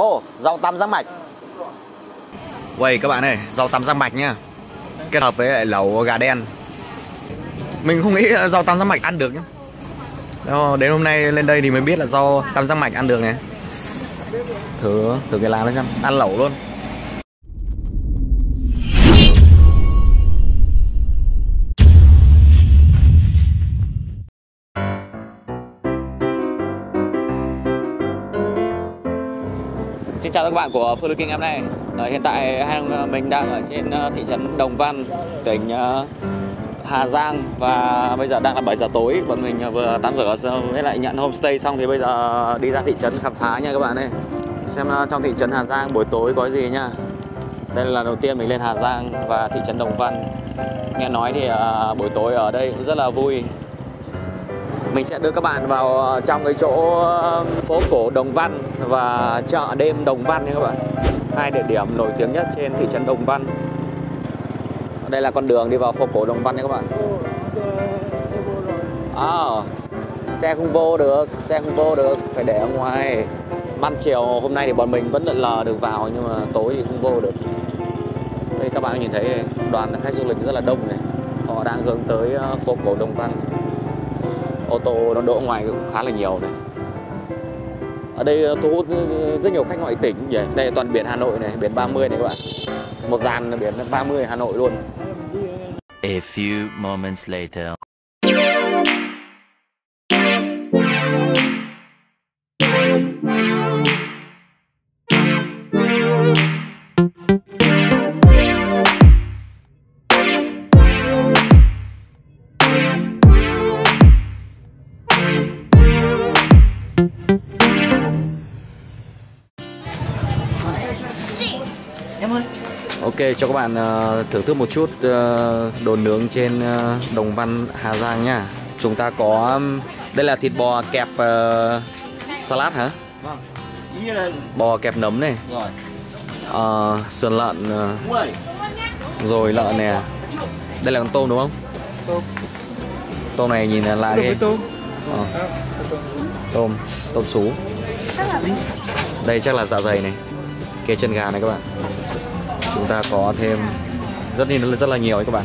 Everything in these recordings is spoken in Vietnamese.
Ồ, oh, rau tam giác mạch. Quầy các bạn ơi, rau tam giác mạch nhá. Kết hợp với lại lẩu gà đen. Mình không nghĩ rau tam giác mạch ăn được nhá. Đó, Đến hôm nay lên đây thì mới biết là rau tam giác mạch ăn được này Thử, thử cái làm nó xem. Ăn lẩu luôn. Các bạn của Phương King em này. À, Hiện tại hàng ờ, mình đang ở trên ờ, thị trấn Đồng Văn, tỉnh ờ, Hà Giang Và bây giờ đang là 7 giờ tối. Bọn mình vừa tắm rửa với lại nhận homestay xong thì bây giờ đi ra thị trấn khám phá nha các bạn ơi. Xem trong thị trấn Hà Giang buổi tối có gì nha. Đây là lần đầu tiên mình lên Hà Giang và thị trấn Đồng Văn. Nghe nói thì uh, buổi tối ở đây cũng rất là vui mình sẽ đưa các bạn vào ờ, trong cái chỗ ờ, phố cổ Đồng Văn và chợ đêm Đồng Văn nha các bạn. Hai địa điểm nổi tiếng nhất trên thị trấn Đồng Văn. Đây là con đường đi vào phố cổ Đồng Văn nha các bạn. À, xe không vô được xe không vô được phải để ở ngoài. Ban chiều hôm nay thì bọn mình vẫn lận lờ được vào nhưng mà tối thì không vô được. Đây các bạn nhìn thấy đoàn khách du lịch rất là đông này. Họ đang hướng tới phố cổ Đồng Văn ô tô nó đỗ ngoài cũng khá là nhiều này. Ở đây ờ, thu hút rất nhiều khách ngoại tỉnh vậy đây toàn biển Hà Nội này, biển 30 này các bạn. Một dàn biển 30 Hà Nội luôn. A few moments later. Cho các bạn uh, thưởng thức một chút uh, đồ nướng trên uh, Đồng Văn Hà Giang nhá. Chúng ta có đây là thịt bò kẹp uh, salad hả? Vâng. Là Bò kẹp nấm này. rồi. Uh, sườn lợn uh, rồi lợn nè. Đây là con tôm đúng không? Tôm. Tôm này nhìn là lạ ghê. tôm. Ờ, tôm, tôm sú. Đây chắc là dạ dày này. Cái chân gà này các bạn. Ta có thêm rất là rất là nhiều ấy các bạn.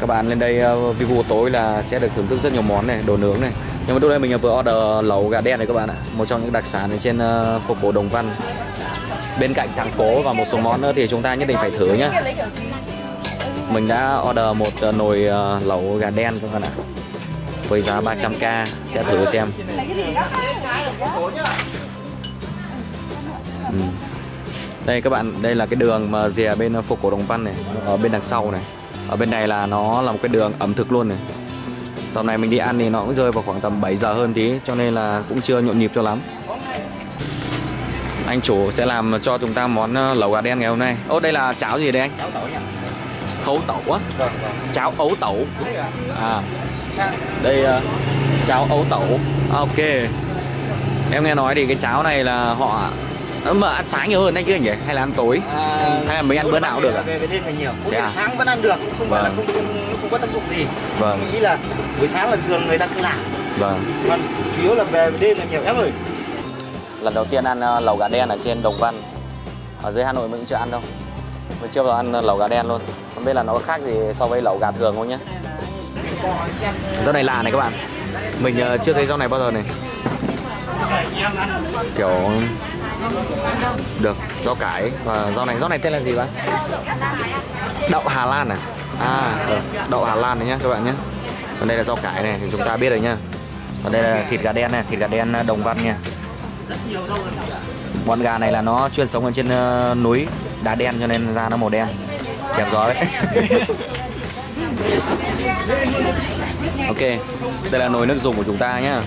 Các bạn lên đây uh, view tối là sẽ được thưởng thức rất nhiều món này, đồ nướng này. Nhưng mà lúc đây mình vừa order lẩu gà đen này các bạn ạ. Một trong những đặc sản ở trên uh, phố cổ Đồng Văn. Bên cạnh thắng cố và một số món nữa thì chúng ta nhất định phải thử nhá. Mình đã order một uh, nồi lẩu gà đen các bạn ạ. Với giá 300k sẽ thử xem. Ừ. Đây các bạn, đây là cái đường mà rìa bên phố cổ Đồng Văn này, ở bên đằng sau này. Ở bên này là nó là một cái đường ẩm thực luôn này. Tầm này mình đi ăn thì nó cũng rơi vào khoảng tầm 7 giờ hơn tí cho nên là cũng chưa nhộn nhịp cho lắm. Anh chủ sẽ làm cho chúng ta món ờ, lẩu gà đen ngày hôm nay. Ô đây là cháo gì đây anh? Cháo tỏi nhỉ? Khấu tẩu á, Vâng, vâng. cháo ấu tẩu. À, đây ờ, cháo ấu tẩu. Ok. Em nghe nói thì cái cháo này là họ Ờ, mà ăn sáng nhiều hơn đấy chứ nhỉ? Hay là ăn tối? À, Hay là mình ăn bữa nào cũng được ạ? Về về đêm là nhiều. Thể à? sáng vẫn ăn được, không phải là Vâng. không, không, không có tác dụng gì. Vâng. Mình nghĩ là buổi sáng là thường người ta không làm. Vâng. Còn chủ yếu là về đêm là nhiều em ơi. Lần đầu tiên ăn ờ, lẩu gà đen ở trên Đồng Văn. Ở dưới Hà Nội mình cũng chưa ăn đâu. Mình chưa giờ ăn ờ, lẩu gà đen luôn. Không biết là nó có khác gì so với lẩu gà thường không nhá. Rau này lạ này các bạn. Mình ờ, chưa thấy rau này bao giờ này. Kiểu được rau cải và rau này rau này tên là gì bạn? Đậu Hà Lan à? À, đậu Hà Lan đấy nhá các bạn nhé. Còn đây là rau cải này thì chúng ta biết rồi nhá. Còn đây là thịt gà đen này, thịt gà đen à, Đồng Văn nha. bọn gà này là nó chuyên sống ở trên ờ, núi đá đen cho nên da nó màu đen. Chém gió đấy. ok, đây là nồi nước dùng của chúng ta nhá.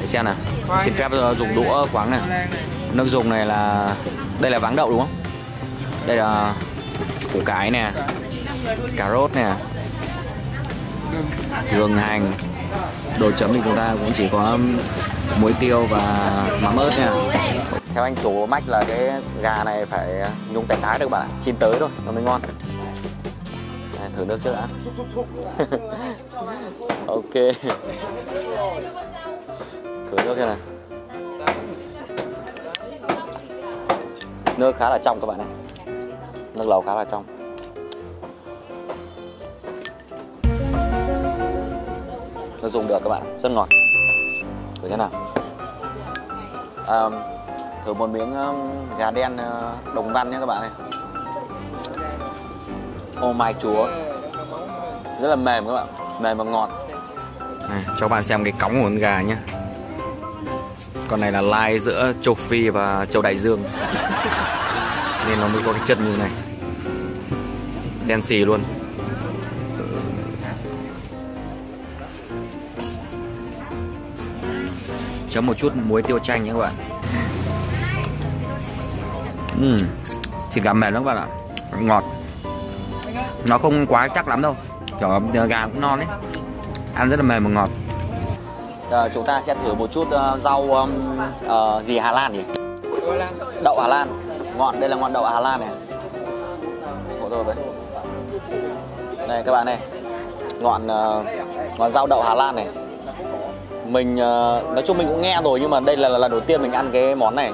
Để xem nào. Xin phép ờ, dùng đũa khoáng này. Nước dùng này là đây là váng đậu đúng không? Đây là củ cải nè, cà rốt nè, gừng hành. Đồ chấm thì chúng ta cũng chỉ có muối tiêu và mắm ớt nha. Theo anh chủ mách là cái gà này phải nhúng tay trái được bạn ạ. Chín tới thôi nó mới ngon. Thử nước trước đã. ok. Thử nước cái này. Nước khá là trong các bạn ạ, nước lẩu khá là trong. Nó dùng được các bạn rất ngọt. Thử thế nào. À, thử một miếng gà đen ờ, đồng văn nhé các bạn này ô mai chúa. Rất là mềm các bạn mềm và ngọt. À, cho các bạn xem cái cống của con gà nhé con này là lai giữa châu Phi và châu Đại Dương. Nên nó mới có cái chất như này. Đen xì luôn. Chấm một chút muối tiêu chanh nhé các bạn. Uhm, Thịt gà mềm lắm các bạn ạ. Ngọt. Nó không quá chắc lắm đâu. Kiểu gà cũng non đấy Ăn rất là mềm và ngọt. Ờ, chúng ta sẽ thử một chút uh, rau um, uh, gì Hà Lan nhỉ? Đậu Hà Lan. Ngọn đây là ngọn đậu Hà Lan này. Hộ tôi với. Đây các bạn này. Ngọn uh, ờ, ngọn rau đậu Hà Lan này. Mình uh, nói chung mình cũng nghe rồi nhưng mà đây là lần đầu tiên mình ăn cái món này.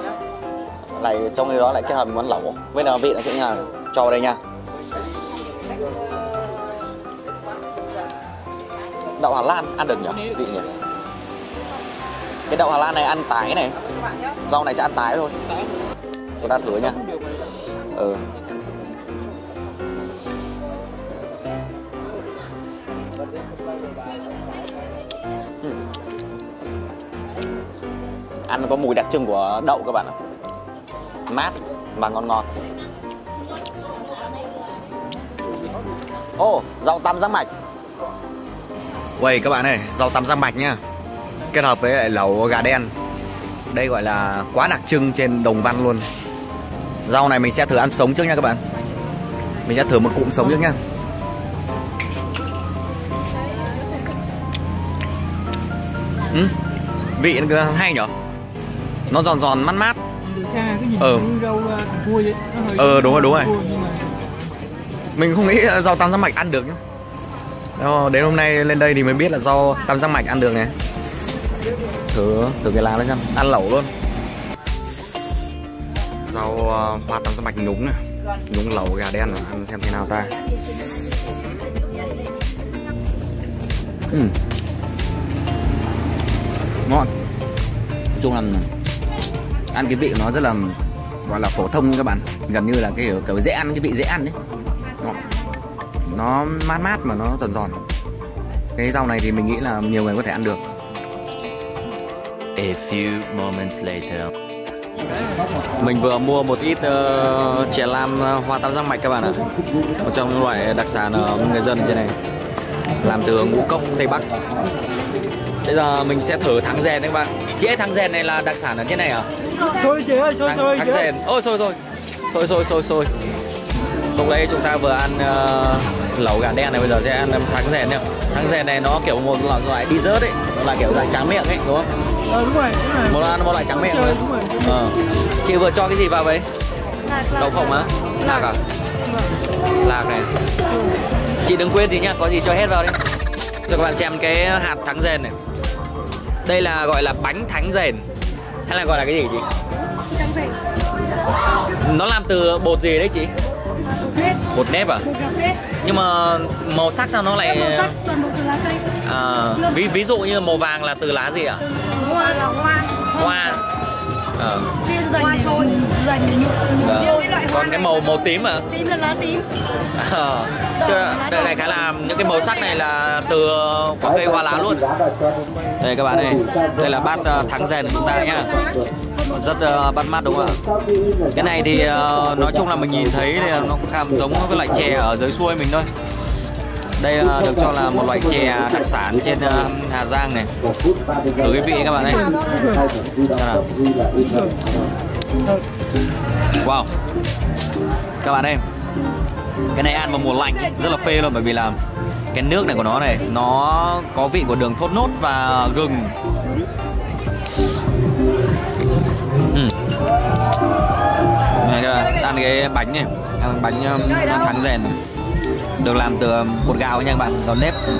Lại trong cái đó lại kết hợp với món lẩu. Với là vị là sẽ là? Cho vào đây nha. Đậu Hà Lan ăn được nhỉ? Vị nhỉ? Cái đậu Hà Lan này ăn tái này. Rau này sẽ ăn tái thôi. Chúng ta thử nha. Ừ. ừ. Ăn có mùi đặc trưng của đậu các bạn ạ. Mát và ngon ngọt ô oh, rau tam giác mạch. Uầy các bạn ơi, rau tam giác mạch nha kết hợp với lại lẩu gà đen. Đây gọi là quá đặc trưng trên đồng văn luôn. Rau này mình sẽ thử ăn sống trước nha các bạn. Mình sẽ thử một cụm sống trước nha. Ừ, vị nó hay nhở? Nó giòn giòn mát mát. Ờ ờ đúng rồi đúng rồi. mình không nghĩ rau tam giác mạch ăn được nhá. Đến hôm nay lên đây thì mới biết là rau tam giác mạch ăn được này thử thử cái lá đó xem. Ăn lẩu luôn. Rau uh, hoa tam mạch nhúng này. Nhúng lẩu gà đen này. ăn xem thế nào ta. Uhm. ngon. Nói chung là ăn cái vị của nó rất là gọi là phổ thông các bạn. Gần như là cái kiểu, kiểu dễ ăn cái vị dễ ăn đấy ngon. nó mát mát mà nó giòn giòn. Cái rau này thì mình nghĩ là nhiều người có thể ăn được A few moments later. Mình vừa mua một ít uh, chè lam uh, hoa tam giác mạch các bạn ạ. Một trong những loại đặc sản ở người dân trên này. Làm từ ngũ cốc Tây Bắc. Bây giờ mình sẽ thử thắng rèn đấy các bạn. Chị ơi thắng rèn này là đặc sản ở trên này à? Xôi chị ơi, xôi xôi Thắng rèn, ôi xôi xôi. Xôi xôi xôi xôi Lúc đấy chúng ta vừa ăn uh, lẩu gà đen này bây giờ sẽ ăn thắng rèn nhá Thắng rèn này nó kiểu một loại đi rớt ấy Nó là kiểu dạng tráng miệng ấy đúng không? Ờ đúng rồi, đúng rồi. Một ăn một loại trắng miệng thôi. rồi. Ờ. Chị vừa cho cái gì vào vậy? Đậu phộng á? Lạc à? Lạc này. Chị đừng quên gì nhá, có gì cho hết vào đi. Cho các bạn xem cái hạt thắng rèn này. Đây là gọi là bánh thắng rèn. Hay là gọi là cái gì chị? Nó làm từ bột gì đấy chị? Bột nếp à? Nhưng mà màu sắc sao nó lại màu sắc toàn bộ từ lá cây à, ví ví dụ như màu vàng là từ lá gì ạ? hoa là hoa Hoa. Ờ. chuyên dành hoa sôi dành để nhuộm Vâng. Còn cái màu màu tím à? tím là lá tím Ờ. Là đây này khá là những cái màu sắc này là từ quả cây hoa lá luôn. Đây các bạn ơi, đây là bát uh, thắng rèn của chúng ta nhá. Rất uh, bắt mắt đúng không ạ? Cái này thì uh, nói chung là mình nhìn thấy thì nó cũng giống cái loại chè ở dưới xuôi mình thôi. Đây uh, được cho là một loại chè đặc sản trên uh, Hà Giang này. Thử cái vị các bạn ấy Wow. Các bạn ơi, cái này ăn vào mùa lạnh rất là phê luôn bởi vì là cái nước này của nó này nó có vị của đường thốt nốt và gừng bạn ăn cái bánh này. Ăn bánh um, thắng rèn. Được làm từ um, bột gạo nha các bạn. Còn nếp. Ừ.